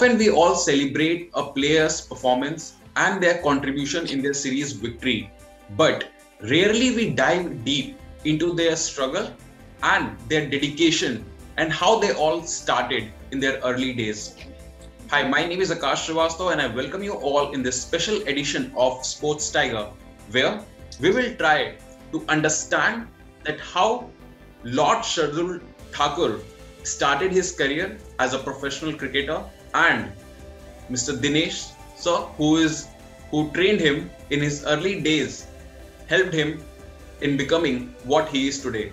Often we all celebrate a player's performance and their contribution in their series victory, but rarely we dive deep into their struggle and their dedication and how they all started in their early days. Hi, my name is Akash Srivastav and I welcome you all in this special edition of Sports Tiger, where we will try to understand that how Lord Shardul Thakur started his career as a professional cricketer and Mr. Dinesh sir, who is who trained him in his early days, helped him in becoming what he is today.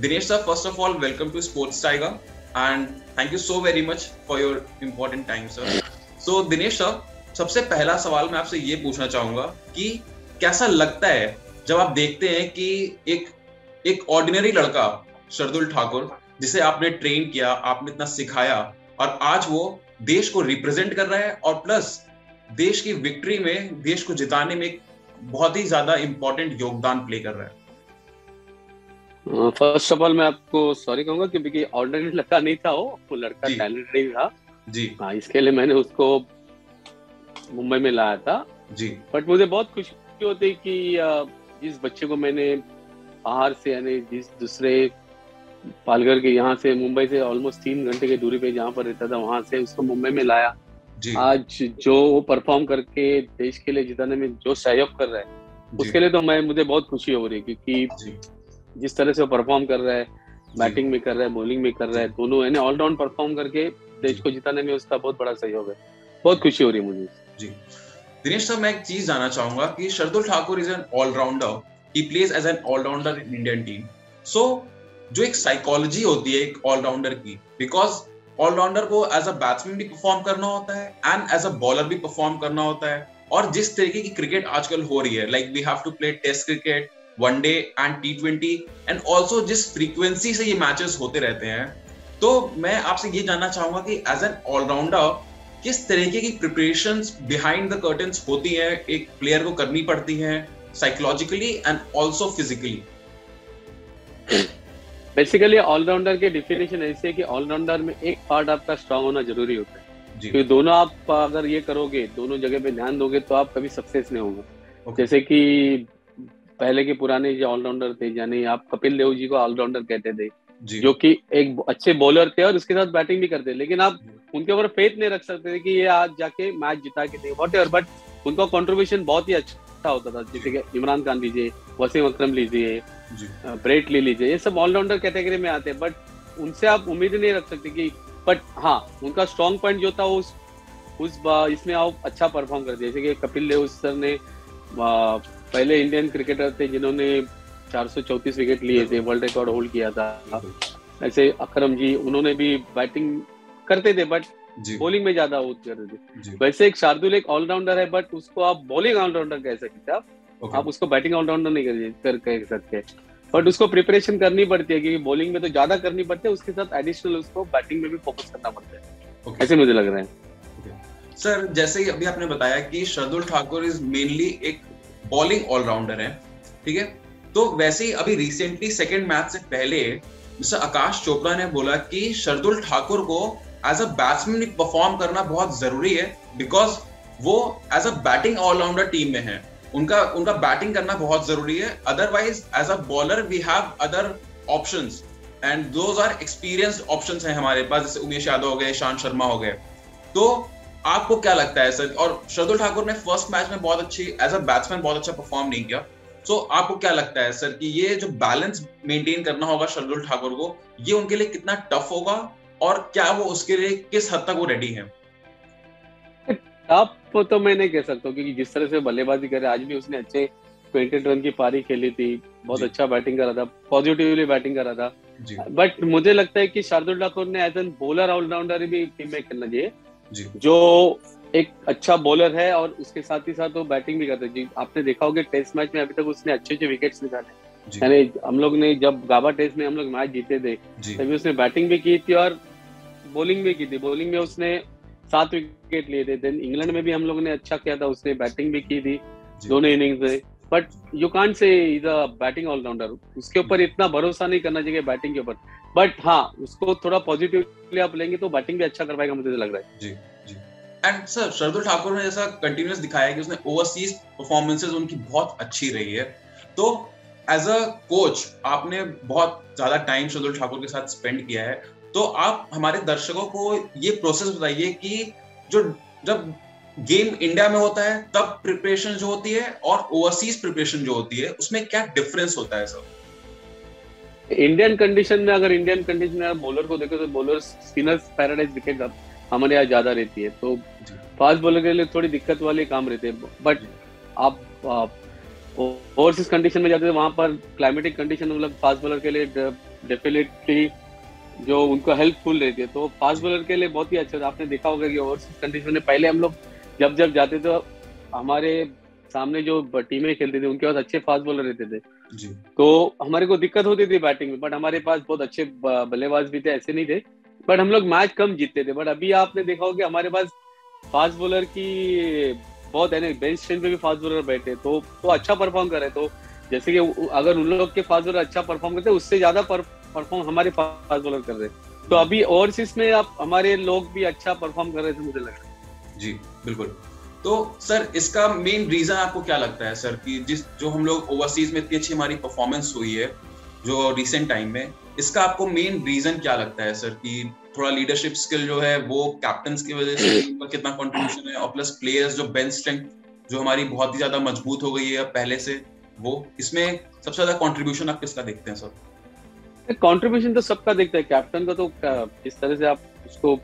Dinesh sir, first of all, welcome to Sports Tiger and thank you so very much for your important time, sir. So Dinesh sir, सबसे पहला सवाल मैं आपसे ये पूछना चाहूँगा कि कैसा लगता है जब आप देखते हैं कि एक एक ऑर्डिनरी लड़का शरदुल ठाकुर जिसे आपने ट्रेन किया आपने इतना सिखाया और आज वो देश को रिप्रेजेंट कर रहा है और प्लस देश की विक्ट्री में देश को जिताने में बहुत ही ज़्यादा इंपॉर्टेंट योगदान प्ले कर रहा है। फ़र्स्ट ऑफ़ ऑल मैं आपको सॉरी कहूँगा क्योंकि ऑर्डिनरी लड़का नहीं था वो वो लड़का टैलेंट नहीं था। जी। हाँ इसके लिए मैंने उसको मुंबई में लाया था। जी। बट मुझे बहुत खुशी होती कि जिस बच्चे को मैंने बाहर से यानी जिस दूसरे पालघर के यहाँ से मुंबई से ऑलमोस्ट तीन घंटे की दूरी पे जहाँ पर रहता था वहाँ से उसको मुंबई में लाया। जी। आज जो वो परफॉर्म करके देश के लिए जिताने में जो सहयोग कर रहा है उसके लिए तो मैं मुझे बहुत खुशी हो रही है क्योंकि जिस तरह से वो परफॉर्म कर रहा है बैटिंग में कर रहा है बॉलिंग में कर रहा है दोनों यानी ऑलराउंड परफॉर्म करके देश को जिताने में उसका बहुत बड़ा सहयोग है। बहुत खुशी हो रही है मुझे। जी। दिनेश सर मैं एक चीज़ जानना चाहूँगा कि Shardul Thakur is an allrounder he plays as an allrounder in Indian team so जो एक साइकोलॉजी होती है एक ऑलराउंडर की बिकॉज़ ऑलराउंडर को एज अ बैट्समैन भी परफॉर्म करना होता है एंड एज अ बॉलर भी परफॉर्म करना होता है। और जिस तरीके की क्रिकेट आजकल हो रही है like we have to play test cricket one day and T twenty and also जिस फ्रीक्वेंसी से ये मैचेस होते रहते हैं तो मैं आपसे ये जानना चाहूँगा कि एज एन ऑलराउंडर किस तरीके की प्रिपरेशन बिहाइंड द कर्टन्स होती है, एक प्लेयर को करनी पड़ती है psychologically and also physically basically allrounder के डिफिनेशन ऐसे है कि ऑलराउंडर में एक पार्ट आपका स्ट्रांग होना ज़रूरी होता है। क्योंकि दोनों आप अगर ये करोगे दोनों जगह पे ध्यान दोगे तो आप कभी सक्सेस नहीं होंगे। Okay. जैसे कि पहले के पुराने जो ऑलराउंडर थे यानी आप कपिल देव जी को ऑलराउंडर कहते थे जो। कि एक अच्छे बॉलर थे और उसके साथ बैटिंग भी करते लेकिन आप उनके ऊपर फेथ नहीं रख सकते थे कि ये आज जाके मैच जिता के दे वॉट बट उनका कॉन्ट्रीब्यूशन बहुत ही अच्छा होता था। जैसे कि इमरान खान लीजिए वसीम अकरम लीजिए ब्रेट ले लीजिए ये सब ऑलराउंडर कैटेगरी में आते हैं। बट उनसे आप उम्मीद नहीं रख सकते कि बट हाँ उनका स्ट्रॉन्ग पॉइंट जो था उस उस इसमें आप अच्छा परफॉर्म कर जैसे कि कपिल देव सर ने पहले इंडियन क्रिकेटर थे जिन्होंने 434 विकेट लिए थे वर्ल्ड रिकॉर्ड होल्ड किया था। ऐसे अकरम जी उन्होंने भी बैटिंग करते थे बट बॉलिंग में ज़्यादा वो करते थे। वैसे एक शार्दुल एक ऑलराउंडर है बट उसको आप बॉलिंग ऑलराउंडर कह सकते हैं आप। ओके आप उसको बैटिंग ऑलराउंडर नहीं कर कर कह सकते बट उसको प्रिपरेशन करनी पड़ती है क्योंकि बॉलिंग में तो ज़्यादा करनी पड़ती है उसके साथ एडिशनल उसको बैटिंग में भी फोकस करना पड़ता है। ओके ऐसे मुझे लग रहा है। सर जैसे कि अभी आपने बताया कि शरदुल ठाकुर इज़ मेनली एक बॉलिंग ऑलराउंडर है ठीक है? तो वैसे ही अभी रिसेंटली सेकेंड मैच से पहले मिस्टर आकाश चोपड़ा ने बोला कि शरदुल ठाकुर को एज अ बैट्समैन परफॉर्म करना बहुत ज़रूरी है बिकॉज़ वो as a batting allrounder team में है। उनका उनका बैटिंग करना बहुत ज़रूरी है। Otherwise as a bowler we have other options and those are experienced options हैं हमारे पास जैसे उमेश यादव हो गए ईशांत शर्मा हो गए। तो आपको क्या लगता है सर? और शरदुल ठाकुर ने फ़र्स्ट मैच में बहुत अच्छी एज अ बैट्समैन बहुत अच्छा परफॉर्म नहीं किया। सो so, आपको क्या लगता है सर कि ये जो बैलेंस मेंटेन करना होगा शरदुल ठाकुर को ये उनके लिए कितना टफ होगा? और क्या वो उसके लिए किस हद तक वो रेडी है? आप तो मैं नहीं कह सकता क्योंकि जिस तरह से बल्लेबाजी करे आज भी उसने अच्छे ट्वेंटी रन की पारी खेली थी बहुत अच्छा बैटिंग करा था पॉजिटिवली बैटिंग करा था। बट मुझे लगता है कि शार्दुल ठाकुर ने एज एन बॉलर ऑलराउंडर भी टीम में खेलना चाहिए जो। एक अच्छा बॉलर है और उसके साथ ही साथ वो बैटिंग भी करता है। जी आपने देखा होगा टेस्ट मैच में अभी तक उसने अच्छे अच्छे विकेट्स निकाले। यानी हम लोग ने जब गाबा टेस्ट में हम लोग मैच जीते थे तभी उसने बैटिंग भी की थी और बॉलिंग भी की थी. बॉलिंग में उसने सात विकेट लिए थे. देन इंग्लैंड में भी हम लोग ने अच्छा किया था. उसने बैटिंग भी की थी दोनों इनिंग्स में but you can't say is a batting allrounder उसके ऊपर इतना भरोसा नहीं करना चाहिए बैटिंग के ऊपर. बट हाँ उसको थोड़ा पॉजिटिवली आप लेंगे तो बैटिंग भी अच्छा कर पाएगा मुझे तो लग रहा है. जी जी. एंड सर शरदुल ठाकुर ने जैसा कंटिन्यूस दिखाया कि उसने ओवरसीज परफॉर्मेंसेज उनकी बहुत अच्छी रही है. तो एज अ कोच आपने बहुत ज़्यादा टाइम शरदुल ठाकुर के साथ स्पेंड किया है. तो आप हमारे दर्शकों को ये प्रोसेस बताइए कि जो जब गेम इंडिया में होता है तब प्रिपरेशन जो होती है और ओवरसीज प्रिपरेशन जो होती है उसमें क्या डिफरेंस होता है सर इंडियन कंडीशन में अगर इंडियन कंडीशन में बॉलर को देखो तो बॉलर स्पिनर्स पैराडाइज विकेट हमारे यहाँ ज़्यादा रहती है। तो फास्ट बॉलर के लिए थोड़ी दिक्कत वाले काम रहते हैं। बट आप ओवरसीज कंडीशन में जाते हैं वहाँ पर क्लाइमेटिक कंडीशन मतलब फास्ट बॉलर के लिए डेफिनेटली जो उनको हेल्पफुल रहती है। तो फास्ट बॉलर के लिए बहुत ही अच्छा आपने देखा होगा कि ओवरसीज कंडीशन में पहले हम लोग जब जब जाते थे हमारे सामने जो टीमें खेलती थी उनके पास अच्छे फास्ट बॉलर रहते थे। जी। तो हमारे को दिक्कत होती थी बैटिंग में बट हमारे पास बहुत अच्छे बल्लेबाज भी थे ऐसे नहीं थे। बट हम लोग मैच कम जीतते थे। बट अभी आपने देखा होगा हमारे पास फास्ट बॉलर की बहुत है ना बेंच स्ट्रेंथ पे भी फास्ट बॉलर बैठे तो तो अच्छा परफॉर्म करे तो जैसे कि अगर उन लोग के फास्ट बॉलर अच्छा परफॉर्म करते उससे ज़्यादा परफॉर्म हमारे फास्ट बॉलर कर रहे तो अभी ओवरसीज में आप, हमारे लोग भी अच्छा परफॉर्म कर रहे थे मुझे लग रहा है। जी, बिल्कुल। तो सर, इसका मेन रीजन आपको क्या लगता है सर, कि जिस, जो हम लोग ओवरसीज में इतनी अच्छी हमारी परफॉर्मेंस हुई है, जो रिसेंट टाइम में, इसका आपको मेन रीजन क्या लगता है सर, कि थोड़ा लीडरशिप स्किल जो है, वो कैप्टन की वजह से कितना कंट्रीब्यूशन है, और प्लस प्लेयर्स जो बेंच स्ट्रेंथ जो हमारी बहुत ही ज़्यादा मज़बूत हो गई है पहले से, वो, इसमें सबसे ज़्यादा कंट्रीब्यूशन आप किसका देखते हैं सर? कंट्रीब्यूशन तो सबका देखता है। कैप्टन का तो जिस तरह से आप उसको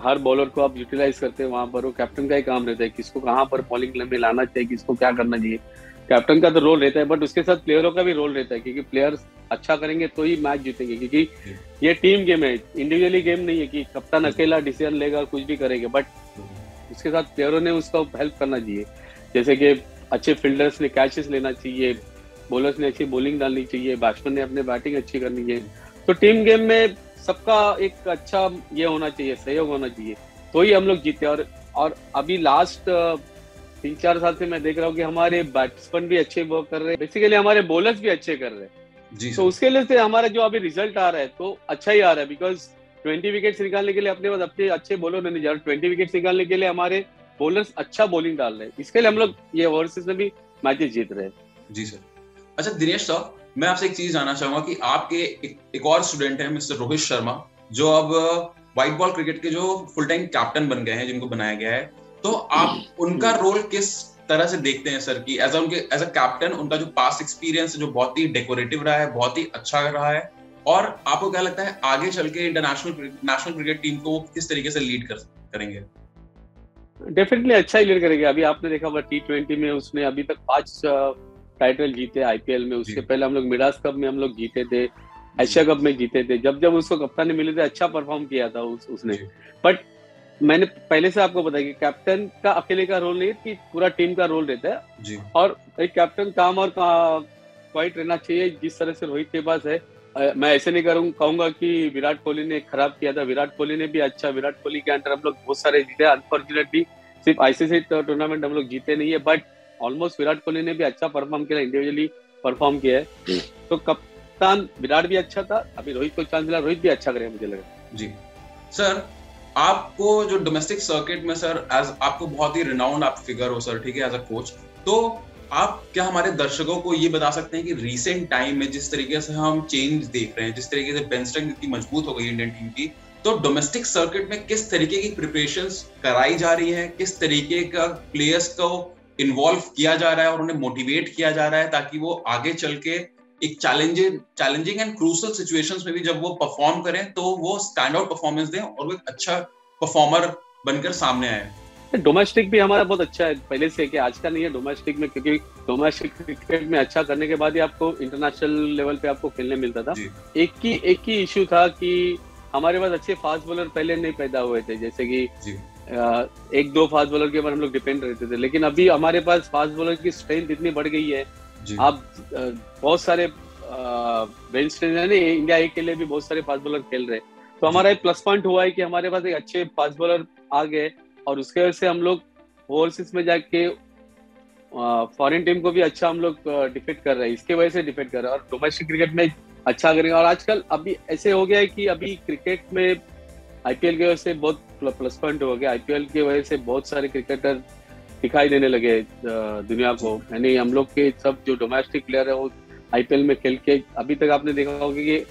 हर बॉलर को आप यूटिलाइज करते हैं, वहाँ पर वो कैप्टन का ही काम रहता है किसको कहाँ पर बॉलिंग में लाना चाहिए किसको क्या करना चाहिए। कैप्टन का तो रोल रहता है बट उसके साथ प्लेयरों का भी रोल रहता है, क्योंकि प्लेयर्स अच्छा करेंगे तो ही मैच जीतेंगे, क्योंकि ये टीम गेम है। इंडिविजुअली गेम नहीं है कि कप्तान अकेला डिसीज़न लेगा, कुछ भी करेगा बट उसके साथ प्लेयरों ने उसका हेल्प करना चाहिए। जैसे कि अच्छे फील्डर्स ने कैचेस लेना चाहिए बॉलर्स ने अच्छी बॉलिंग डालनी चाहिए बैट्समैन ने अपने बैटिंग अच्छी करनी चाहिए तो टीम गेम में सबका एक अच्छा ये होना चाहिए सहयोग होना चाहिए। तो ही हम लोग जीते और और अभी लास्ट तीन चार साल से मैं देख रहा हूँ कि हमारे बैट्समैन भी अच्छे वर्क कर रहे हैं। बेसिकली हमारे बॉलर्स भी अच्छे कर रहे हैं। जी तो उसके लिए से हमारा जो अभी रिज़ल्ट आ रहा है तो अच्छा ही आ रहा है। बिकॉज़ ट्वेंटी विकेट निकालने के लिए अपने पास अपने अच्छे बॉलर नहीं जा रहे। ट्वेंटी विकेट निकालने के लिए हमारे बॉलर्स अच्छा बॉलिंग डाल रहे हैं। इसके लिए हम लोग ये ओवरसीज में भी मैचेस जीत रहे हैं। जी सर। अच्छा दिनेश सर मैं आपसे एक चीज़ जानना चाहूँगा कि आपके एक, और स्टूडेंट है मिस्टर रोहित शर्मा जो अब व्हाइट बॉल क्रिकेट के जो फुल टाइम कैप्टन बन गए हैं जिनको बनाया गया है। तो आप उनका रोल किस तरह से देखते हैं सर कि एज उनके एज अ कैप्टन उनका जो पास्ट एक्सपीरियंस जो बहुत ही डेकोरेटिव रहा है बहुत ही अच्छा रहा है और आपको क्या लगता है आगे चल के इंटरनेशनल नेशनल क्रिकेट टीम को किस तरीके से लीड कर करेंगे? डेफिनेटली अच्छा ही लीड करेंगे। अभी आपने देखा हुआ टी ट्वेंटी में उसने अभी तक पाँच टाइटल जीते आईपीएल में उसके पहले हम लोग मिडास कप में हम लोग जीते थे एशिया कप में जीते थे। जब जब उसको कप्तान मिले थे अच्छा परफॉर्म किया था उस, उसने। बट मैंने पहले से आपको बताया कि कैप्टन का अकेले का रोल नहीं है कि पूरा टीम का रोल रहता है। जी। और एक कैप्टन काम और क्वाइट रहना चाहिए जिस तरह से रोहित के पास है मैं ऐसे नहीं करूँ कहूँगा कि विराट कोहली ने खराब किया था। विराट कोहली ने भी अच्छा विराट कोहली के अंदर हम लोग बहुत सारे जीते। अनफॉर्चुनेटली सिर्फ़ आईसीसी टूर्नामेंट हम लोग जीते नहीं है। बट ऑलमोस्ट विराट कोहली ने भी अच्छा परफॉर्म किया इंडिविजुअली परफॉर्म किया है। तो कप्तान विराट भी अच्छा था, अभी रोहित को चांस मिला, रोहित भी अच्छा करेगा मुझे लगा। जी। सर, आपको जो डोमेस्टिक सर्किट में सर एज आपको बहुत ही रिनाउंड आप फिगर हो, सर, ठीक है एज अ कोच तो आप क्या हमारे दर्शकों को ये बता सकते हैं कि रीसेंट टाइम में जिस तरीके से हम चेंज देख रहे हैं, जिस तरीके से बेंच स्ट्रेंथ इतनी मज़बूत हो गई इंडियन टीम की तो डोमेस्टिक सर्किट में किस तरीके की प्रिपरेशन कराई जा रही है, किस तरीके का प्लेयर्स को इन्वॉल्व किया जा रहा है और उन्हें मोटिवेट किया जा रहा है ताकि वो आगे चल के एक challenging challenging and crucial situations में भी जब वो परफॉर्म करें तो वो स्टैंड आउट परफॉर्मेंस दें और वो एक अच्छा परफॉर्मर बनकर सामने आए। डोमेस्टिक भी हमारा बहुत अच्छा है। पहले से कि आज का नहीं है डोमेस्टिक में क्योंकि डोमेस्टिक क्रिकेट में अच्छा करने के बाद ही आपको इंटरनेशनल लेवल पे आपको खेलने मिलता था। एक ही एक ही इशू था कि हमारे पास अच्छे फास्ट बॉलर पहले नहीं पैदा हुए थे जैसे कि एक दो फास्ट बॉलर के ऊपर हम लोग डिपेंड रहते थे लेकिन अभी हमारे पास फास्ट बॉलर की स्ट्रेंथ इतनी बढ़ गई है। आप बहुत सारे बेंच स्ट्रेंथ है इंडिया ए के लिए भी बहुत सारे फास्ट बॉलर खेल रहे तो हमारा एक प्लस पॉइंट हुआ है कि हमारे पास एक अच्छे फास्ट बॉलर आ गए और उसके वजह से हम लोग ओवरसीज में जाके फॉरेन टीम को भी अच्छा हम लोग डिफेक्ट कर रहे हैं। इसके वजह से डिफेक्ट कर रहे हैं और डोमेस्टिक क्रिकेट में अच्छा करेंगे। और आजकल अभी ऐसे हो गया है कि अभी क्रिकेट में आईपीएल की वजह से बहुत प्लस पॉइंट हो गया। आईपीएल की वजह से बहुत सारे क्रिकेटर दिखाई देने लगे दुनिया को। यानी हम लोग के सब जो डोमेस्टिक प्लेयर है वो आईपीएल में खेल के अभी तक आपने देखा होगा कि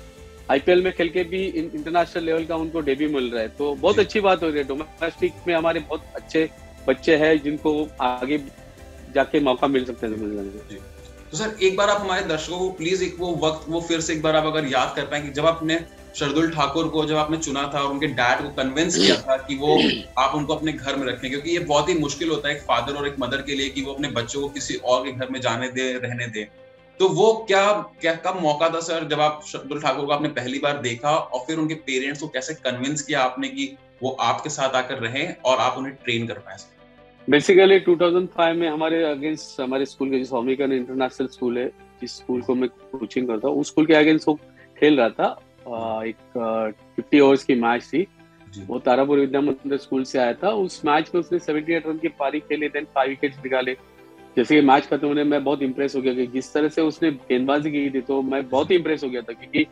आईपीएल में खेल के भी इंटरनेशनल लेवल का उनको डेब्यू मिल रहा है। तो बहुत अच्छी बात हो रही है। डोमेस्टिक में हमारे बहुत अच्छे बच्चे हैं जिनको आगे जाके मौका मिल सकता है तो सर एक बार आप हमारे दर्शकों को प्लीज़ एक वो वक्त वो फिर से एक बार आप अगर याद कर पाए कि जब आपने शरदुल ठाकुर को जब आपने चुना था और उनके डैड को कन्विंस किया था कि वो आप उनको अपने घर में रखें, क्योंकि ये बहुत ही मुश्किल होता है एक फादर और एक मदर के लिए कि वो अपने बच्चों को किसी और के घर में जाने दे, रहने दे। तो वो क्या क्या, कब मौका था सर जब आप शरदुल ठाकुर को आपने पहली बार देखा और फिर उनके पेरेंट्स को कैसे कन्विंस किया आपने कि वो आपके साथ आकर रहे और आप उन्हें ट्रेन कर पाए? बेसिकली 2005 में हमारे अगेंस्ट हमारे स्कूल के जो अमेरिकन इंटरनेशनल स्कूल है, जिस स्कूल को मैं कोचिंग करता हूँ, उस स्कूल के अगेंस्ट वो खेल रहा था। एक फिफ्टी ओवर्स की मैच थी। वो तारापुर विद्या मंदिर स्कूल से आया था। उस मैच में उसने सेवेंटी एट रन की पारी खेली देन फाइव विकेट निकाले। जैसे कि मैच खत्म होने में बहुत इंप्रेस हो गया कि जिस तरह से उसने गेंदबाजी की थी तो मैं बहुत ही इंप्रेस हो गया था क्योंकि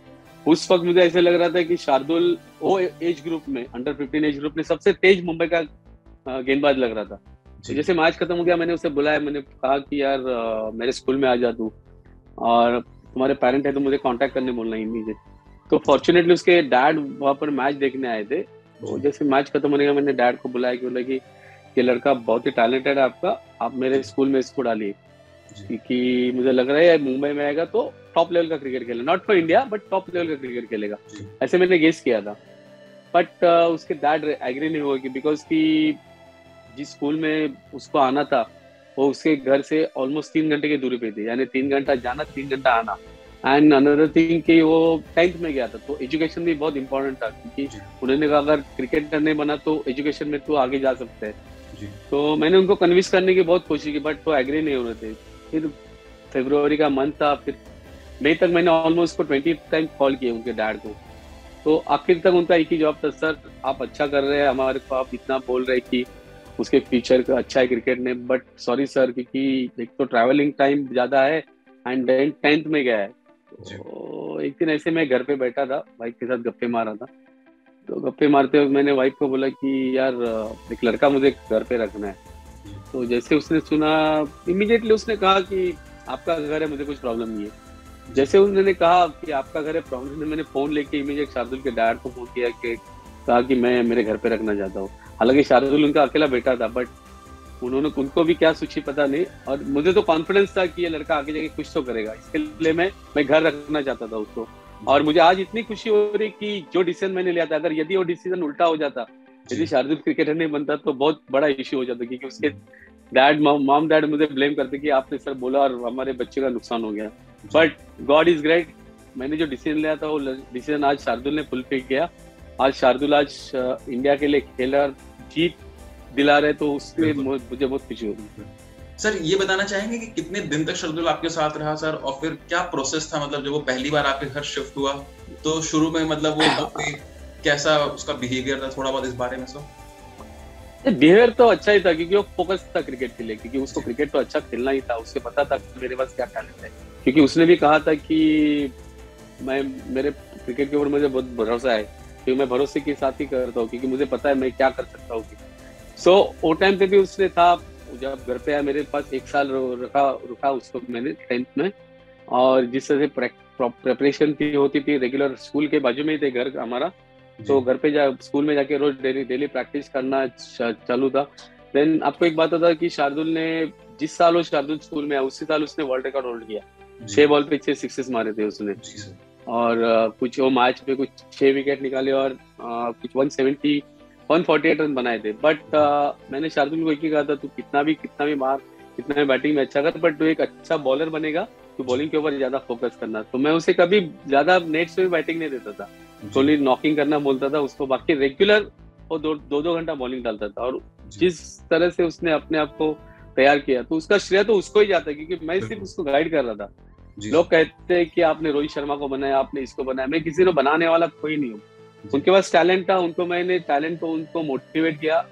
उस वक्त मुझे ऐसे लग रहा था कि शार्दुल वो एज ग्रुप में अंडर फिफ्टीन एज ग्रुप में सबसे तेज मुंबई का गेंदबाज लग रहा था। तो जैसे मैच खत्म हो गया मैंने उसे बुलाया मैंने कहा कि यार मेरे स्कूल में आ जा तू। और तुम्हारे पेरेंट है तो मुझे कांटेक्ट करने बोलना इमीजिएट तो फॉर्चुनेटली उसके डैड वहाँ पर मैच देखने आए थे। तो जैसे मैच खत्म होने का मैंने डैड को बुलाया कि बोला कि ये लड़का बहुत ही टैलेंटेड है आपका आप मेरे स्कूल में इसको डालिए। क्योंकि मुझे लग रहा है मुंबई में आएगा तो टॉप लेवल का क्रिकेट खेलेगा। Not for India but top level का क्रिकेट खेलेगा। ऐसे मैंने गेस किया था। बट uh, उसके डैड एग्री नहीं हुआ कि बिकॉज़ की जिस स्कूल में उसको आना था वो उसके घर से ऑलमोस्ट तीन घंटे की दूरी पे थी। यानी तीन घंटा जाना तीन घंटा आना। एंड अनदर थिंग कि वो टेंथ में गया था तो एजुकेशन भी बहुत इंपॉर्टेंट था क्योंकि उन्होंने कहा अगर क्रिकेटर नहीं बना तो एजुकेशन में तो आगे जा सकते हैं। तो मैंने उनको कन्विंस करने की बहुत कोशिश की बट वो एग्री नहीं हो रहे थे। फिर फेब्रुवरी का मंथ था फिर मई तक मैंने ऑलमोस्ट को ट्वेंटी टाइम कॉल किए उनके डैड को। तो आखिर तक उनका एक ही जवाब था सर आप अच्छा कर रहे हैं हमारे को आप इतना बोल रहे हैं कि उसके फ्यूचर का अच्छा है क्रिकेट ने बट सॉरी सर क्योंकि एक तो ट्रैवलिंग टाइम ज़्यादा है एंड टेंथ में गया है। तो एक दिन ऐसे मैं घर पे बैठा था वाइफ के साथ गप्पे मारा था। तो गप्पे मारते हुए मैंने वाइफ को बोला कि, यार, एक लड़का मुझे घर पे रखना है। तो जैसे उसने सुना इमीडिएटली उसने कहा कि, आपका घर है, मुझे कुछ प्रॉब्लम नहीं है। जैसे उन्होंने कहा कि, आपका घर है प्रॉब्लम है मैंने फ़ोन लेके इमीडिएट शार्दुल के डैड को फ़ोन किया कि, कहा कि मैं, मेरे घर पे रखना चाहता हूँ। हालाँकि शार्दुल उनका अकेला बेटा था बट उन्होंने उनको भी क्या सोची पता नहीं। और मुझे तो कॉन्फिडेंस था कि ये लड़का आगे जाके कुछ तो करेगा। इसके लिए मैं मैं घर रखना चाहता था उसको। और मुझे आज इतनी खुशी हो रही कि जो डिसीज़न मैंने लिया था अगर यदि वो डिसीज़न उल्टा हो जाता यदि शार्दुल क्रिकेटर नहीं बनता तो बहुत बड़ा इश्यू हो जाता क्योंकि उसके डैड मॉम डैड मुझे ब्लेम करते कि आपने सर बोला और हमारे बच्चे का नुकसान हो गया। बट गॉड इज़ ग्रेट मैंने जो डिसीज़न लिया था वो डिसीज़न आज शार्दुल ने फुलफिल किया। आज शार्दुल आज इंडिया के लिए खेला जीत दिला रहे तो उसमें मुझे बहुत खुशी हो रही सर ये बताना चाहेंगे कि कितने दिन तक शरदुल आपके साथ रहा सर? और फिर क्या प्रोसेस था? मतलब जब वो पहली बार आपके घर शिफ्ट हुआ तो शुरू में मतलब वो कैसा उसका बिहेवियर था थोड़ा बहुत इस बारे में सर? बिहेवियर तो अच्छा ही था क्योंकि वो फोकस था क्रिकेट के लिए क्योंकि उसको क्रिकेट तो अच्छा खेलना ही था उससे पता था मेरे पास क्या टैलेंट है। क्योंकि उसने भी कहा था कि मैं मेरे क्रिकेट के ऊपर मुझे बहुत भरोसा है क्योंकि मैं भरोसे के साथ ही करता हूँ क्योंकि मुझे पता है मैं क्या कर सकता हूँ। सो so, वो टाइम पे भी उसने था जब घर पे आया मेरे पास एक साल रखा रुका उसको मैंने टेंथ में। और जिस तरह से प्रेपरेशन की होती थी रेगुलर स्कूल के बाजू में ही थे घर हमारा। तो घर पे जा स्कूल में जाके रोज डेली डेली प्रैक्टिस करना चालू था। देन आपको एक बात होता कि शार्दुल ने जिस साल वो शार्दुल स्कूल में आया उसी साल उसने वर्ल्ड रिकॉर्ड होल्ड किया। छह बॉल पे छह सिक्सेस मारे थे उसने। और कुछ वो मैच पे कुछ छह विकेट निकाले और कुछ one seventy one forty eight run बनाए थे। बट uh, मैंने शार्दुल को एक ही कहा था तू कितना भी कितना भी मार कितना भी बैटिंग में अच्छा कर बट तू एक अच्छा बॉलर बनेगा तो बॉलिंग के ऊपर ज़्यादा फोकस करना। तो मैं उसे कभी ज़्यादा नेट्स में बैटिंग नहीं देता था। ओनली नॉकिंग करना बोलता था उसको बाकी रेगुलर वो दो दो, दो घंटा बॉलिंग डालता था। और जिस तरह से उसने अपने आप को तैयार किया तो उसका श्रेय तो उसको ही जाता है क्योंकि मैं सिर्फ़ उसको गाइड कर रहा था। लोग कहते हैं कि आपने रोहित शर्मा को बनाया आपने इसको बनाया। मैं किसी को बनाने वाला कोई नहीं हूँ। उनके पास टैलेंट था उनको मैंने टैलेंट को उनको मोटिवेट किया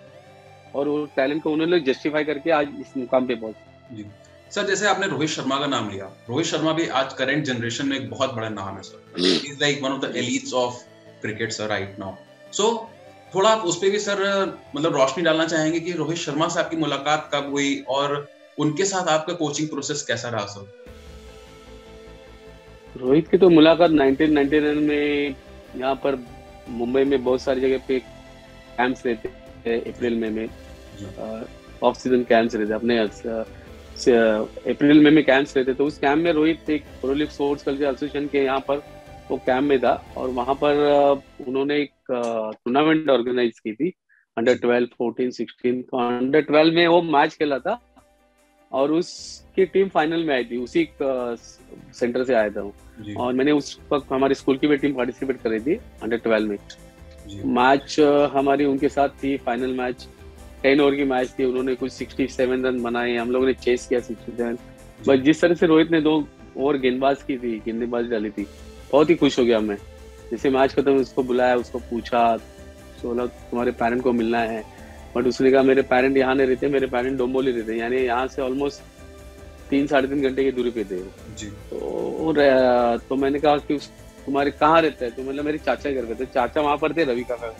और वो टैलेंट को उन्होंने जस्टिफाई करके आज इस मुकाम पे पहुँचे। सर जैसे आपने रोहित शर्मा का नाम लिया रोहित शर्मा भी आज करंट जनरेशन में एक बहुत बड़ा नाम है sir. Is like one of the elites of cricket sir right now so थोड़ा आप उस पर भी सर मतलब रोशनी डालना चाहेंगे कि रोहित शर्मा से आपकी मुलाकात कब हुई और उनके साथ आपका कोचिंग प्रोसेस कैसा रहा सर? रोहित की तो मुलाकात 1999 में यहाँ पर मुंबई में बहुत सारी जगह पे कैंप्स रहते थे अप्रैल में। में ऑफ़ सीज़न कैंप्स रहते अपने अप्रैल में में कैंप्स रहते तो उस कैंप में रोहित एक स्पोर्ट्स कल्चर एसोसिएशन के यहाँ पर वो कैंप में था। और वहाँ पर उन्होंने एक टूर्नामेंट ऑर्गेनाइज की थी अंडर ट्वेल्व फोर्टीन सिक्सटीन तो अंडर ट्वेल्व में वो मैच खेला था। और उसकी टीम फाइनल में आई थी उसी सेंटर से आया था और मैंने उस वक्त हमारे स्कूल की भी टीम पार्टिसिपेट कर रही थी अंडर ट्वेल्व में। मैच हमारी उनके साथ थी फाइनल मैच। टेन ओवर की मैच थी उन्होंने कुछ सिक्सटी सेवन रन बनाए हम लोगों ने चेस किया सिक्सटी सेवन बस जिस तरह से रोहित ने दो ओवर गेंदबाज की थी गेंदबाज डाली थी बहुत ही खुश हो गया मैं। जैसे मैच खत्म उसको बुलाया उसको पूछा बोला तुम्हारे पेरेंट को मिलना है। बट उसने कहा मेरे पेरेंट यहाँ नहीं रहते मेरे पेरेंट डोम्बोली रहते यानी यहाँ से ऑलमोस्ट तीन साढ़े तीन घंटे की दूरी पे थे जी। तो तो मैंने कहा कि उस तुम्हारे कहाँ रहता है? तो मतलब मेरे चाचा के घर पे थे। चाचा वहाँ पर थे रवि काका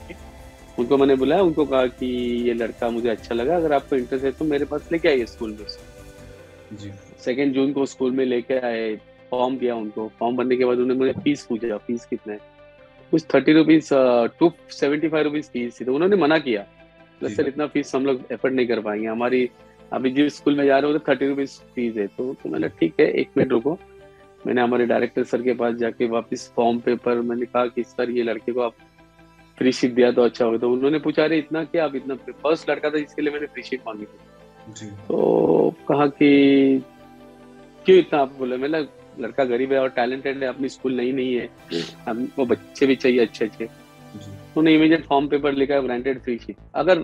उनको मैंने बुलाया उनको कहा कि ये लड़का मुझे अच्छा लगा अगर आपको इंटरेस्ट है तो मेरे पास लेके आइए स्कूल में। जी। सेकेंड जून को स्कूल में लेके आए फॉर्म दिया उनको। फॉर्म भरने के बाद उन्होंने मुझे फ़ीस पूछा फ़ीस कितना है? कुछ thirty rupees two seventy five rupees fees थी तो उन्होंने मना किया। सर इतना फ़ीस हम लोग एफर्ट नहीं कर पाएँगे हमारी अभी जिस स्कूल में जा रहे हो तो थर्टी रुपीज़ फ़ीस है। तो, तो मैंने ठीक है एक मिनट रुको। मैंने हमारे डायरेक्टर सर के पास जाके वापस फॉर्म पेपर मैंने कहा कि सर ये लड़के को आप फ्री शीट दिया तो अच्छा होगा। तो उन्होंने पूछा अरे इतना क्या? आप इतना फ़र्स्ट लड़का था जिसके लिए मैंने फ्री शीट मांगी थी। तो कहा कि क्यों इतना? आप बोले मतलब लड़का गरीब है और टैलेंटेड है अपनी स्कूल नहीं नहीं है। हमको बच्चे भी चाहिए अच्छे अच्छे उन्होंने इमीडिएट फॉर्म पेपर लिखा है ब्रांडेड फ्री शीट अगर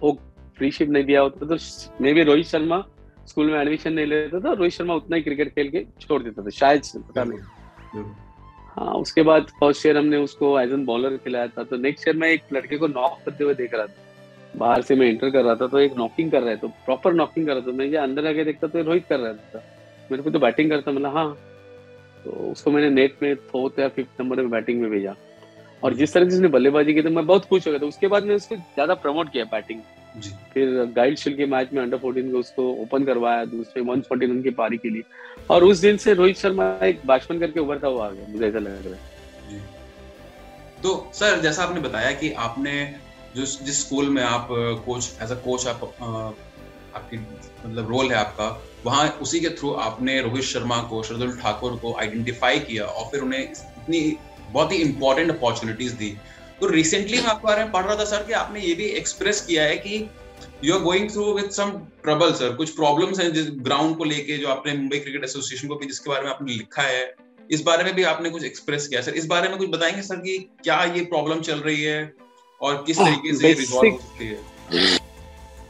वो फ्री शीट नहीं दिया होता तो मे भी रोहित शर्मा स्कूल में एडमिशन नहीं लेता था रोहित शर्मा उतना ही क्रिकेट खेल के छोड़ देता था शायद से पता नहीं। हाँ उसके बाद फ़र्स्ट ईयर हमने उसको एज एन बॉलर खिलाया था तो नेक्स्ट ईयर मैं एक लड़के को नॉक करते हुए देख रहा था। बाहर से मैं एंटर कर रहा था तो एक नॉकिंग कर रहा है तो प्रॉपर नॉकिंग कर रहा था। मैं अंदर आके देखता तो रोहित कर रहा था। मेरे को तो बैटिंग करता मतलब हाँ। तो उसको मैंने नेट में फोर्थ या फिफ्थ नंबर में बैटिंग में भेजा। और जिस तरह से उसने बल्लेबाजी की तो मैं बहुत खुश हो गया था। उसके बाद मैं उसको ज़्यादा प्रमोट किया बैटिंग फिर गाइड शिल के मैच में अंडर फोर्टीन को उसको ओपन करवाया दूसरे वन फोर्टी रन की पारी के लिए और उस दिन से रोहित शर्मा एक बैट्समैन करके उभरता हुआ आ गया मुझे ऐसा लग रहा है। तो सर जैसा आपने बताया कि आपने जो जिस स्कूल में आप कोच एज अ कोच आप आपकी मतलब रोल है आपका वहाँ उसी के थ्रू आपने रोहित शर्मा को शरदुल ठाकुर को आइडेंटिफाई किया और फिर उन्हें इतनी बहुत ही इंपॉर्टेंट अपॉर्चुनिटीज़ दी। तो रिसेंटली मैं आपके बारे में पढ़ रहा था सर कि आपने ये भी एक्सप्रेस किया है कि you are going through with some trouble sir कुछ प्रॉब्लम्स हैं जिस ग्राउंड को लेके जो आपने मुंबई क्रिकेट एसोसिएशन को भी जिसके बारे में आपने लिखा है इस बारे में भी आपने कुछ एक्सप्रेस किया सर इस बारे में कुछ बताएँगे सर कि क्या ये प्रॉब्लम चल रही है और किस तरीके से रिजॉल्व हो सकती है?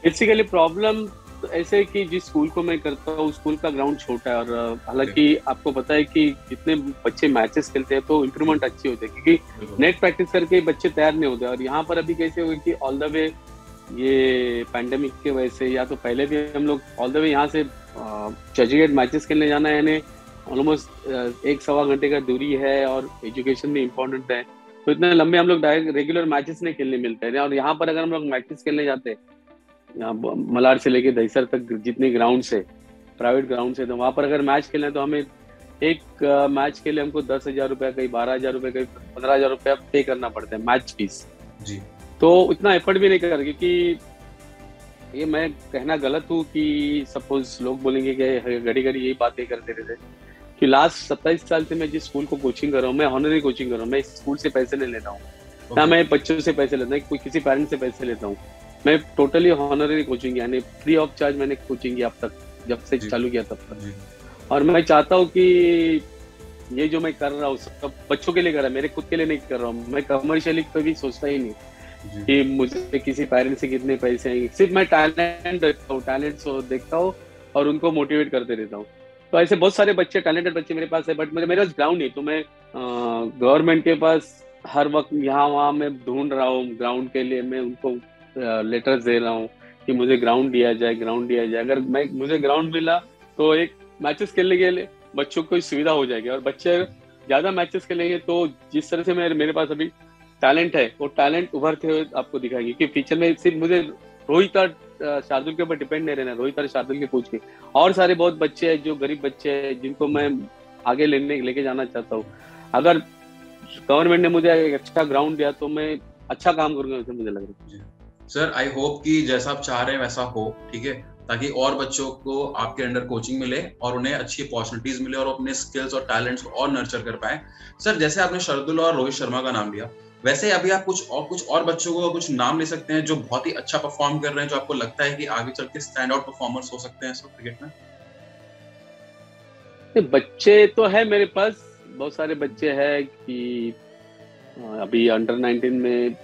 बेसिकली प्रॉब्लम तो ऐसे कि जिस स्कूल को मैं करता हूँ स्कूल का ग्राउंड छोटा है और हालाँकि आपको पता है कि जितने बच्चे मैचेस खेलते हैं तो इम्प्रूवमेंट अच्छी होती है क्योंकि नेट प्रैक्टिस करके बच्चे तैयार नहीं होते और यहाँ पर अभी कैसे हुए कि ऑल द वे ये पैंडेमिक के वजह से या तो पहले भी हम लोग ऑल द वे यहाँ से चर्चगेट मैचेस खेलने जाना है यानी ऑलमोस्ट एक सवा घंटे का दूरी है और एजुकेशन भी इम्पोर्टेंट है। तो इतने लंबे हम लोग डायरेक्ट रेगुलर मैचेस नहीं खेलने मिलते हैं। और यहाँ पर अगर हम लोग मैचेस खेलने जाते हैं मलाड से लेके दहीसर तक जितने ग्राउंड है प्राइवेट ग्राउंड है तो वहाँ पर अगर मैच खेलना है तो हमें एक मैच के लिए हमको दस हज़ार रुपया कहीं बारह हज़ार रुपया कहीं पंद्रह हज़ार रुपया पे करना पड़ता है मैच फ़ीस जी। तो इतना एफर्ट भी नहीं कर क्योंकि ये मैं कहना गलत हूँ कि सपोज़ लोग बोलेंगे कि घड़ी घड़ी यही बातें करते रहते कि लास्ट सत्ताईस साल से मैं जिस स्कूल को कोचिंग कर रहा हूँ मैं ऑनरी कोचिंग कर रहा हूँ मैं स्कूल से पैसे नहीं लेता हूँ। ना मैं बच्चों से पैसे लेता हूँ किसी पेरेंट से पैसे लेता हूँ। मैं टोटली हॉनररी कोचिंग यानी फ्री ऑफ़ चार्ज मैंने कोचिंग की अब तक जब से चालू किया तब तक। और मैं चाहता हूँ कि ये जो मैं कर रहा हूँ सब बच्चों के लिए कर रहा हूँ मेरे खुद के लिए नहीं कर रहा हूँ मैं कमर्शियली पे भी सोचता ही नहीं कि मुझे किसी पेरेंट्स से कितने पैसे आएँगे सिर्फ़ मैं टैलेंट देखता हूँ टैलेंट देखता हूँ और उनको मोटिवेट करते रहता हूँ। तो ऐसे बहुत सारे बच्चे टैलेंटेड बच्चे मेरे पास है बट मेरे मेरे पास ग्राउंड नहीं तो मैं गवर्नमेंट के पास हर वक्त यहाँ वहाँ मैं ढूंढ रहा हूँ ग्राउंड के लिए मैं उनको लेटर्स दे रहा हूँ कि मुझे ग्राउंड दिया जाए ग्राउंड दिया जाए। अगर मैं, मुझे ग्राउंड मिला तो एक मैचेस खेलने के लिए बच्चों को सुविधा हो जाएगी। और बच्चे ज़्यादा मैचेस खेलेंगे तो जिस तरह से मेरे मेरे पास अभी टैलेंट है, वो टैलेंट उभरते हुए आपको दिखाएँगे कि फ्यूचर में सिर्फ़ मुझे रोहित और शार्दुल के ऊपर डिपेंड नहीं रहना, रोहित और शार्दुल के कोच के। और सारे बहुत बच्चे हैं, जो गरीब बच्चे हैं, जिनको मैं आगे लेने, लेके जाना चाहता हूँ। अगर गवर्नमेंट ने मुझे एक अच्छा ग्राउंड दिया तो मैं अच्छा काम करूँगा मुझे लग रहा है। सर आई होप कि जैसा आप चाह रहे हैं वैसा हो, ठीक है? ताकि और बच्चों को आपके अंडर कोचिंग मिले और उन्हें अच्छी अपॉर्चुनिटीज़ मिले और अपने स्किल्स और टैलेंट्स को और नर्चर कर पाए। सर जैसे आपने शरदुल और रोहित शर्मा का नाम लिया, वैसे अभी आप कुछ और कुछ और बच्चों को कुछ नाम ले सकते हैं जो बहुत ही अच्छा परफॉर्म कर रहे हैं, जो आपको लगता है कि आगे चल के स्टैंड आउट परफॉर्मर्स हो सकते हैं सब क्रिकेट में? बच्चे तो है मेरे पास, बहुत सारे बच्चे हैं कि, अभी अंडर 19 में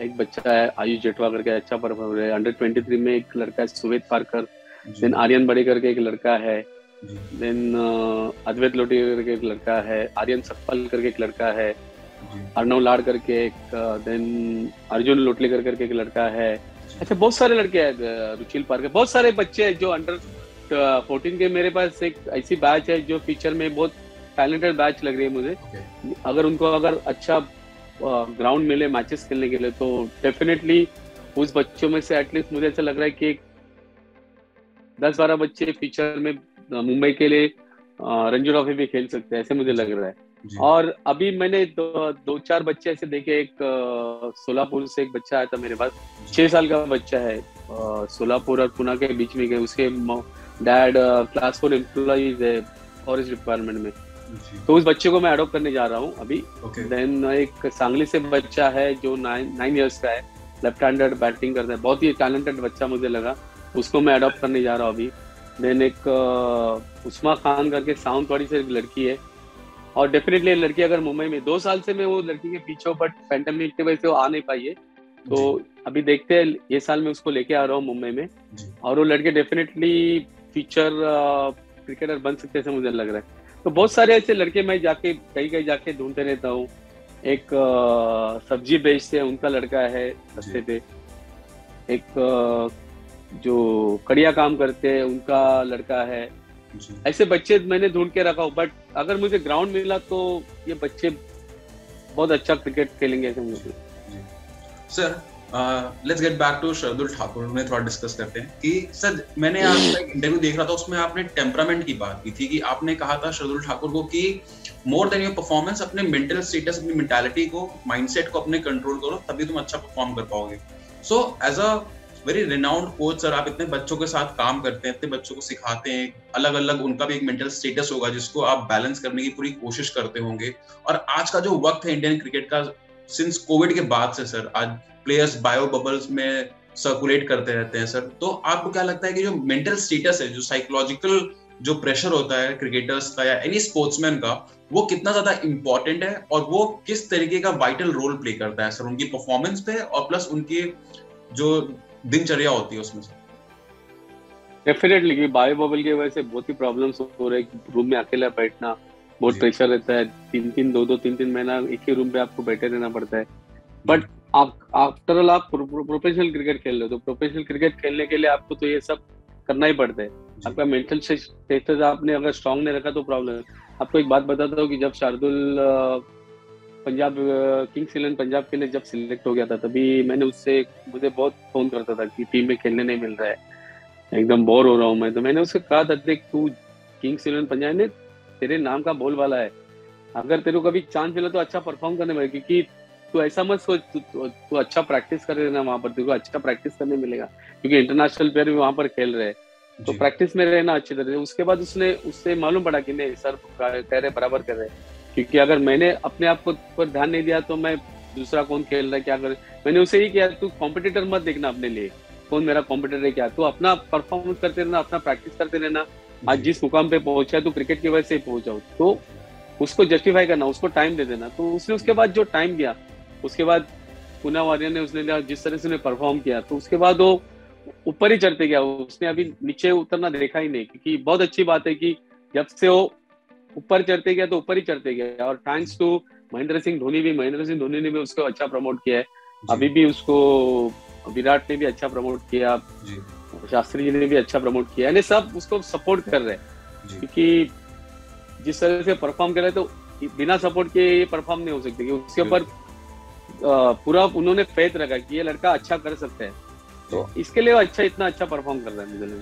एक बच्चा है आयुष जेठवा करके अच्छा परफॉर्म है अंडर 23 में एक लड़का है सुवेद पारकर। देन आर्यन बड़े करके एक लड़का है। देन अद्वैत लोटी करके एक लड़का है आर्यन सप्पल करके एक लड़का है। अर्नव लाड करके एक देन अर्जुन लोटले कर करके एक लड़का है। अच्छा बहुत सारे लड़के हैं रुचिल पार्कर। बहुत सारे बच्चे हैं जो अंडर फोर्टीन के मेरे पास एक ऐसी बैच है जो फ्यूचर में बहुत टैलेंटेड बैच लग रही है मुझे। Okay. अगर उनको अगर अच्छा ग्राउंड मिले मैचेस खेलने के लिए तो डेफिनेटली उस बच्चों में से एटलीस्ट मुझे ऐसा लग रहा है कि दस बारह बच्चे फ्यूचर में मुंबई के लिए रणजी ट्रॉफी भी खेल सकते हैं ऐसे मुझे लग रहा है। और अभी मैंने दो, दो चार बच्चे ऐसे देखे एक सोलापुर से एक बच्चा आया था मेरे पास छह साल का बच्चा है सोलापुर और पुणे के बीच में गए उसके डैड क्लास फोर एम्प्लॉज है फॉरेस्ट डिपार्टमेंट में। तो उस बच्चे को मैं अडोप्ट करने जा रहा हूँ अभी। Then okay. एक सांगली से बच्चा है जो नाइन नाइन ईयर्स का है। लेफ़्ट हैंडेड बैटिंग करता है। बहुत ही टैलेंटेड बच्चा मुझे लगा। उसको मैं अडोप्ट करने जा रहा हूँ अभी। देन एक उस्मा खान करके साउंड से एक लड़की है। और डेफिनेटली लड़की अगर मुंबई में दो साल से मैं वो लड़की के पीछे बट पैंडमिक की वजह से वो आ नहीं पाई है। तो अभी देखते हैं ये साल मैं उसको लेके आ रहा हूँ मुंबई में। और वो लड़के डेफिनेटली फ्यूचर क्रिकेटर बन सकते हैं मुझे लग रहा है। तो बहुत सारे ऐसे लड़के मैं जाके कहीं कहीं जाके ढूंढते रहता हूँ। एक सब्ज़ी बेचते हैं उनका लड़का है रस्ते पे। एक जो कड़िया काम करते हैं उनका लड़का है। ऐसे बच्चे मैंने ढूंढ के रखा हूँ बट अगर मुझे ग्राउंड मिला तो ये बच्चे बहुत अच्छा क्रिकेट खेलेंगे ऐसे मुझे। Sir let's get back to Shardul Thakur में थोड़ा डिस्कस करते हैं कि सर, मैंने आपका इंटरव्यू देख रहा था, उसमें आपने टेम्परामेंट की बात की थी कि आपने कहा था शरदुल ठाकुर को कि मोर देन योर परफॉर्मेंस अपने मेंटल स्टेटस अपनी मेंटालिटी को माइंडसेट को अपने कंट्रोल करो, तभी तुम अच्छा परफॉर्म कर पाओगे। So as a very renowned coach sir आप इतने बच्चों के साथ काम करते हैं, इतने बच्चों को सिखाते हैं अलग अलग उनका भी एक मेंटल स्टेटस होगा, जिसको आप बैलेंस करने की पूरी कोशिश करते होंगे। और आज का जो वक्त है इंडियन क्रिकेट का सिंस कोविड के बाद से सर आज प्लेयर्स बायो बबल्स में सर्कुलेट करते रहते हैं सर तो आपको क्या लगता है कि जो मेंटल स्टेटस है जो साइकोलॉजिकल जो प्रेशर होता है क्रिकेटर्स का या एनी स्पोर्ट्समैन का वो कितना ज़्यादा इंपॉर्टेंट है और वो किस तरीके का वाइटल रोल प्ले करता है सर उनकी परफॉर्मेंस पे और प्लस उनकी जो दिनचर्या होती है उसमें सर डेफिनेटली बायो बबल की वजह से बहुत ही प्रॉब्लम्स हो रहे हैं रूम में अकेला बैठना बहुत प्रेशर रहता है तीन तीन दो दो तीन तीन महीना एक ही रूम पे आपको बैठे रहना पड़ता है। बट आप आफ्टर ऑल आप प्रोफेशनल क्रिकेट खेल रहे हो तो प्रोफेशनल क्रिकेट खेलने के लिए आपको तो ये सब करना ही पड़ता है। आपका मेंटल स्टेटस आपने अगर स्ट्रांग नहीं रखा तो प्रॉब्लम है। आपको एक बात बताता हूँ कि जब शार्दुल पंजाब किंग्स इलेवन पंजाब के लिए जब सिलेक्ट हो गया था तभी मैंने उससे मुझे बहुत फ़ोन करता था कि टीम में खेलने नहीं मिल रहा है। एकदम बोर हो रहा हूँ मैं। तो मैंने उससे कहा था देख तू किंग्स इलेवन पंजाब ने तेरे नाम का बोल वाला है। अगर तेरे को कभी चांस मिला तो अच्छा परफॉर्म करने में क्योंकि तू ऐसा मत सोच तू तू अच्छा प्रैक्टिस कर रहना वहाँ पर को अच्छा प्रैक्टिस करने मिलेगा क्योंकि इंटरनेशनल प्लेयर भी वहाँ पर खेल रहे हैं। तो प्रैक्टिस में रहना अच्छी तरह से। उसके बाद उसने उससे मालूम पड़ा कि नहीं सर कह रहे बराबर कर रहे क्योंकि अगर मैंने अपने आप को पर ध्यान नहीं दिया तो मैं दूसरा कौन खेल रहा है क्या कर मैंने उसे ही किया तू कॉम्पिटिटर मत देखना अपने लिए। कौन मेरा कॉम्पिटिटर है क्या? तू अपना परफॉर्मेंस करते रहना अपना प्रैक्टिस करते रहना। आज जिस मुकाम पे पहुँचा तो क्रिकेट की वजह से ही पहुँचा। तो उसको जस्टिफाई करना उसको टाइम दे देना। तो उसने उसके बाद जो टाइम दिया उसके बाद पूना वारियर ने उसने जिस तरह से परफॉर्म किया तो उसके बाद वो ऊपर ही चढ़ते गया। उसने अभी नीचे उतरना देखा ही नहीं क्योंकि बहुत अच्छी बात है कि जब से वो ऊपर चढ़ते गया तो ऊपर ही चढ़ते गया। और थैंक्स टू महेंद्र सिंह धोनी भी महेंद्र सिंह धोनी ने भी उसको अच्छा प्रमोट किया है। अभी भी उसको विराट ने भी अच्छा प्रमोट किया शास्त्री जी ने भी अच्छा प्रमोट किया यानी सब उसको सपोर्ट कर रहे हैं। क्योंकि जिस तरह से परफॉर्म कर रहे तो बिना सपोर्ट के ये परफॉर्म नहीं हो सकते उसके ऊपर पूरा उन्होंने फेथ रखा कि ये लड़का अच्छा कर सकता है। तो? इसके लिए अच्छा इतना अच्छा परफॉर्म कर रहा है मुझे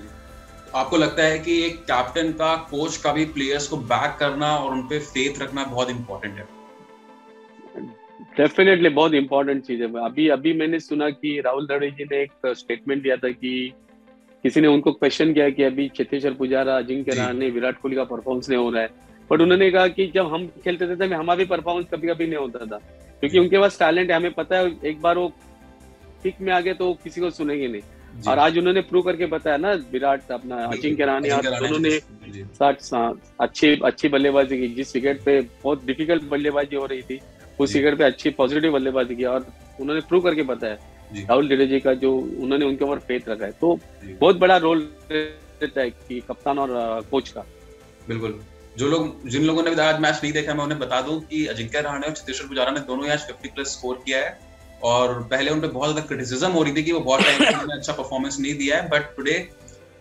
आपको लगता है कि एक कैप्टन का कोच का भी प्लेयर्स को बैक करना और उन पे फेथ रखना बहुत इम्पोर्टेंट है? डेफिनेटली बहुत इंपॉर्टेंट चीज़ है। अभी अभी मैंने सुना कि राहुल द्रविड़ जी ने एक स्टेटमेंट दिया था कि किसी ने उनको क्वेश्चन किया कि अभी चेतेश्वर पुजारा अजिंक्य रहाणे विराट कोहली का परफॉर्मेंस नहीं हो रहा है। बट उन्होंने कहा कि जब हम खेलते थे तब हमारा भी परफॉर्मेंस कभी कभी नहीं होता था। क्योंकि उनके पास टैलेंट है हमें पता है एक बार वो पिक में आ गए तो किसी को सुनेंगे नहीं। और आज उन्होंने प्रूव करके बताया ना विराट अपना अजिंक्य रहाणे और दोनों ने साठ अच्छी अच्छी बल्लेबाजी की जिस विकेट पे बहुत डिफ़िकल्ट बल्लेबाजी हो रही थी उस विकेट पे अच्छी पॉजिटिव बल्लेबाजी की और उन्होंने प्रूव करके बताया राहुल जी का जो उन्होंने उनके ऊपर फेथ रखा है तो बहुत बड़ा रोल रहता है कि कप्तान और कोच का। बिल्कुल। जो लोग, जिन लोगों ने आज मैच नहीं देखा, मैं उन्हें बता दूँ कि अजिंक्य रहाणे और चितेश्वर पुजारा ने दोनों आज 50 प्लस स्कोर किया है। और पहले उन पर बहुत ज़्यादा क्रिटिसिज्म हो रही थी कि वो बहुत टाइम में अच्छा परफॉर्मेंस नहीं दिया है but today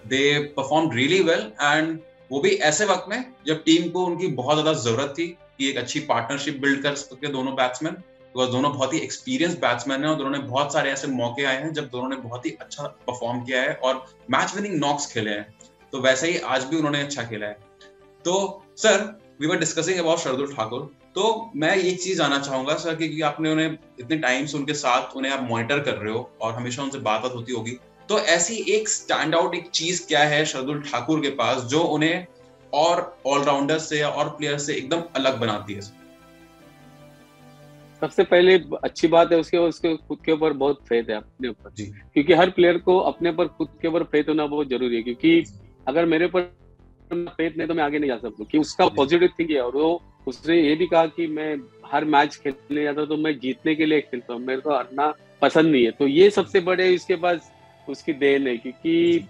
they perform really well and वो भी ऐसे वक्त में जब टीम को उनकी बहुत ज़्यादा ज़रूरत थी कि एक अच्छी पार्टनरशिप बिल्ड कर सके दोनों बैट्समैन बिकॉज़ दोनों बहुत ही एक्सपीरियंस बैट्समैन है और दोनों ने बहुत सारे ऐसे मौके आए हैं जब दोनों ने बहुत ही अच्छा परफॉर्म किया है और मैच विनिंग नॉक्स खेले हैं। तो वैसे ही आज भी उन्होंने अच्छा खेला है। तो sir we were discussing about Shardul Thakur तो मैं एक चीज़ जानना चाहूँगा सर क्योंकि आपने उन्हें इतने टाइम से उनके साथ उन्हें आप मॉनिटर कर रहे हो और हमेशा उनसे बात बात होती होगी। तो ऐसी एक स्टैंड आउट एक चीज़ क्या है शरदुल ठाकुर के पास जो उन्हें और ऑलराउंडर से और प्लेयर से एकदम अलग बनाती है सबसे पहले अच्छी बात है उसके उसके खुद के ऊपर बहुत फेथ है अपने ऊपर। क्योंकि हर प्लेयर को अपने ऊपर खुद के ऊपर फेथ होना बहुत ज़रूरी है। क्योंकि अगर मेरे ऊपर फेथ नहीं तो मैं आगे नहीं जा सकता। कि उसका पॉजिटिव थिंक है और वो उसने ये भी कहा कि मैं हर मैच खेलने जाता हूँ तो मैं जीतने के लिए खेलता हूँ मेरे को हारना पसंद नहीं है। तो ये सबसे बड़े इसके पास उसकी देन है क्योंकि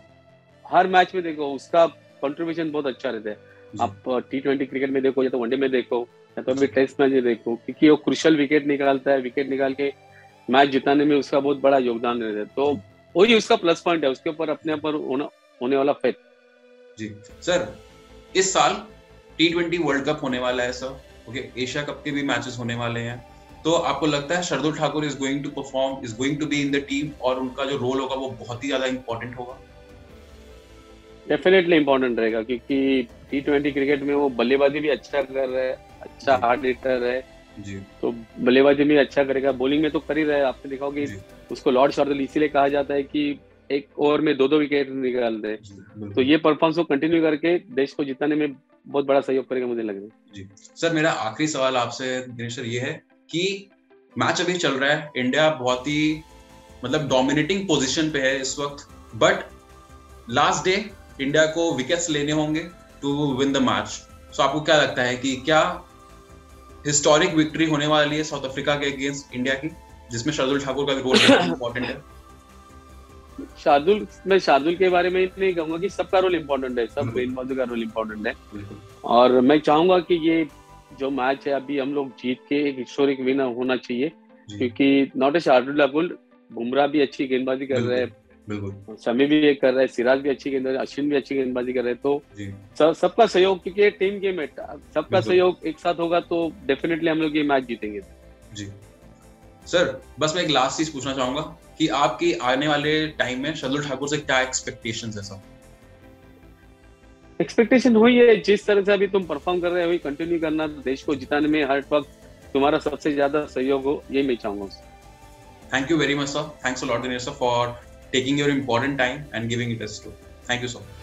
हर मैच में देखो उसका कंट्रीब्यूशन बहुत अच्छा रहता है। आप टी ट्वेंटी क्रिकेट में देखो या तो वनडे में देखो या तो अभी टेस्ट मैच में देखो क्योंकि वो क्रुशल विकेट निकालता है। विकेट निकाल के मैच जिताने में उसका बहुत बड़ा योगदान रहता है। तो वही उसका प्लस पॉइंट है उसके ऊपर अपने ऊपर होने वाला फेथ जी। सर इस साल टी ट्वेंटी वर्ल्ड कप होने वाला है सर ओके एशिया कप के भी मैचेस होने वाले हैं। तो आपको लगता है Shardul Thakur is going to perform is going to be in the team और उनका जो रोल होगा वो बहुत ही ज़्यादा इंपॉर्टेंट होगा? डेफिनेटली इंपॉर्टेंट रहेगा क्योंकि टी ट्वेंटी क्रिकेट में वो बल्लेबाजी भी अच्छा कर रहा है अच्छा हार्ड हिटर है। जी। तो बल्लेबाजी में अच्छा करेगा। बॉलिंग में तो कर ही रहा है। आपने देखा होगा उसको लॉर्ड शार्दुल इसीलिए कहा जाता है कि एक ओवर में दो दो विकेट निकाल दे। तो ये परफॉर्मेंस को कंटिन्यू करके देश को जिताने में बहुत बड़ा सहयोग करेगा मुझे लग रहा है। जी। सर मेरा आखिरी सवाल आपसे दिनेश सर ये है कि मैच अभी चल रहा है इंडिया बहुत ही मतलब डोमिनेटिंग पोजीशन पे है इस वक्त बट लास्ट डे इंडिया को विकेट्स लेने होंगे to win the match so आपको क्या लगता है कि क्या हिस्टोरिक विक्ट्री होने वाली है साउथ अफ्रीका के अगेंस्ट इंडिया की जिसमें शार्दुल ठाकुर का भी रोल इंपॉर्टेंट है? शार्दुल मैं शार्दुल के बारे में नहीं कहूँगा कि सबका रोल इम्पोर्टेंट है सब गेंदबाजों का रोल इम्पोर्टेंट है। और मैं चाहूँगा कि ये जो मैच है अभी हम लोग जीत के एक हिस्टोरिक विनर होना चाहिए क्योंकि नॉट ए शार्दुल अबुल बुमराह भी अच्छी गेंदबाजी कर रहे हैं। शमी भी ये कर रहा है सिराज भी अच्छी गेंदबाजी अश्विन भी अच्छी गेंदबाजी कर रहे हैं तो सबका सहयोग क्योंकि ये टीम गेम है सबका सहयोग एक साथ होगा तो डेफिनेटली हम लोग ये मैच जीतेंगे। जी। सर बस मैं एक लास्ट चीज़ पूछना चाहूँगा। कि आपकी आने वाले टाइम में शर्दुल ठाकुर से क्या एक्सपेक्टेशन है सब? एक्सपेक्टेशन वही है जिस तरह से अभी तुम परफॉर्म कर रहे हो वही कंटिन्यू करना देश को जिताने में हर वक्त तुम्हारा सबसे ज़्यादा सहयोग हो यही मैं चाहूँगा thank you very much sir thanks a lot sir for taking your important time and giving it as to thank you so much.